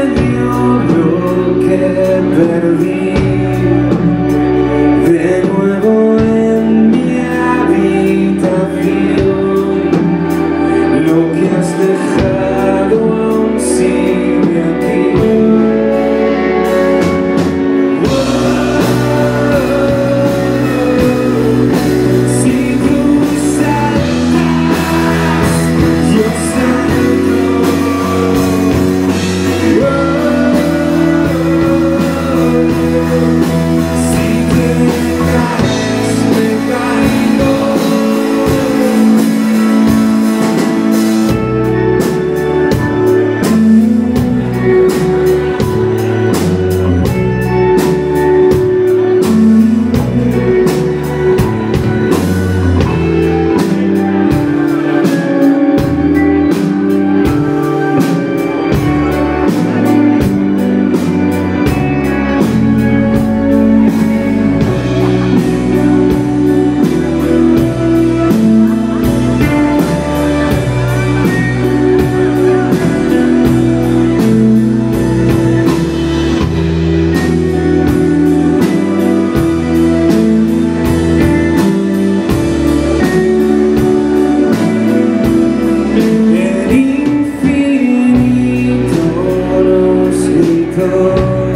Palabra nos bastó